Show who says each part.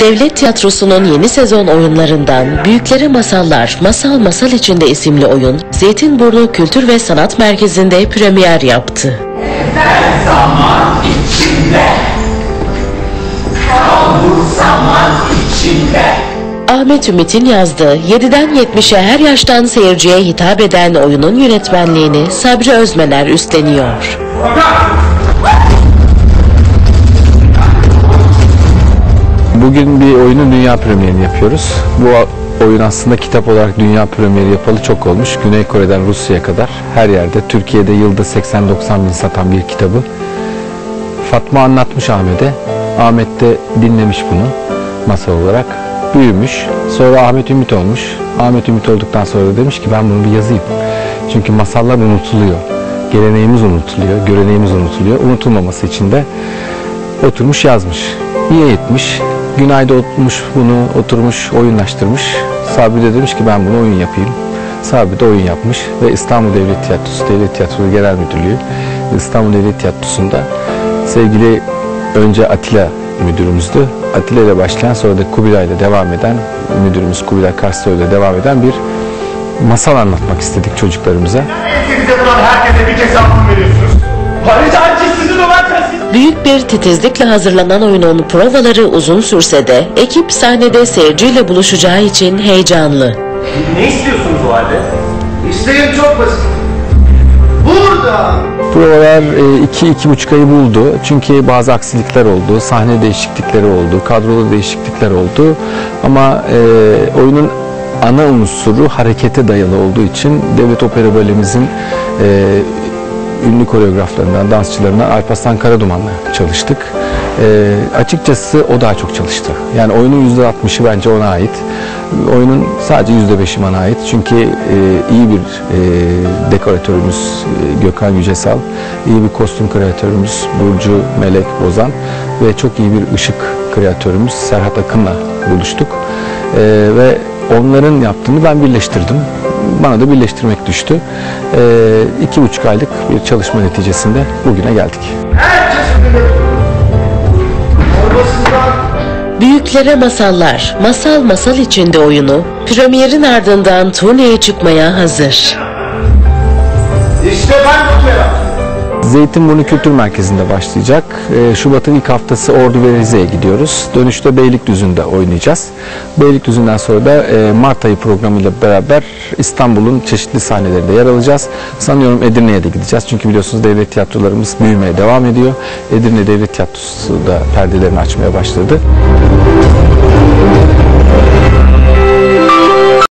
Speaker 1: Devlet Tiyatrosu'nun yeni sezon oyunlarından Büyüklere Masallar, Masal Masal İçinde isimli oyun Zeytinburnu Kültür ve Sanat Merkezi'nde premier yaptı. Ahmet Ümit'in yazdığı 7'den 70'e her yaştan seyirciye hitap eden oyunun yönetmenliğini Sabri Özmener üstleniyor.
Speaker 2: Bugün bir oyunun dünya premierini yapıyoruz. Bu oyun aslında kitap olarak dünya premieri yapalı çok olmuş. Güney Kore'den Rusya'ya kadar her yerde Türkiye'de yılda 80-90 bin satan bir kitabı. Fatma anlatmış Ahmet'e. Ahmet de dinlemiş bunu masal olarak. Büyümüş. Sonra Ahmet Ümit olmuş. Ahmet Ümit olduktan sonra demiş ki ben bunu bir yazayım. Çünkü masallar unutuluyor. Geleneğimiz unutuluyor, göreneğimiz unutuluyor. Unutulmaması için de oturmuş yazmış. İyi etmiş. Günay'da oturmuş bunu oturmuş oyunlaştırmış. Sabri de demiş ki ben bunu oyun yapayım. Sabri de oyun yapmış ve İstanbul Devlet Tiyatrosu, Devlet Tiyatrosu Genel Müdürlüğü İstanbul Devlet Tiyatrosu'nda sevgili önce Atilla müdürümüzdü. Atilla ile başlayan sonra da Kubilay ile devam eden müdürümüz Kubilay Karslıoğlu ile devam eden bir masal anlatmak istedik çocuklarımıza.
Speaker 1: Titizlikle hazırlanan oyunun provaları uzun sürse de ekip sahnede seyirciyle buluşacağı için heyecanlı.
Speaker 3: Ne istiyorsunuz o halde? İsteğim çok basit. Burada.
Speaker 2: Provalar e, iki, iki buçuk ayı buldu. Çünkü bazı aksilikler oldu, sahne değişiklikleri oldu, kadrolu değişiklikler oldu. Ama e, oyunun ana unsuru harekete dayalı olduğu için Devlet Opera Balemizin e, ünlü koreograflarından, dansçılarından Alparslan Karaduman'la çalıştık. E, açıkçası o daha çok çalıştı. Yani oyunun %60'ı bence ona ait. Oyunun sadece %5'i bana ait. Çünkü e, iyi bir e, dekoratörümüz e, Gökhan Yücesal, iyi bir kostüm kreatörümüz Burcu Melek Bozan ve çok iyi bir ışık kreatörümüz Serhat Akın'la buluştuk. E, ve onların yaptığını ben birleştirdim. Bana da birleştirmek düştü. E, iki buçuk aylık bir çalışma neticesinde bugüne geldik.
Speaker 1: Büyüklere Masallar, Masal Masal içinde oyunu premierin ardından turneye çıkmaya hazır.
Speaker 3: işte ben.
Speaker 2: Zeytinburnu Kültür Merkezi'nde başlayacak. Ee, Şubat'ın ilk haftası Ordu ve Rize'ye gidiyoruz. Dönüşte Beylikdüzü'nde oynayacağız. Beylikdüzü'nden sonra da e, Mart ayı programıyla beraber İstanbul'un çeşitli sahnelerinde yer alacağız. Sanıyorum Edirne'ye de gideceğiz. Çünkü biliyorsunuz devlet tiyatrolarımız büyümeye devam ediyor. Edirne Devlet Tiyatrosu da perdelerini açmaya başladı.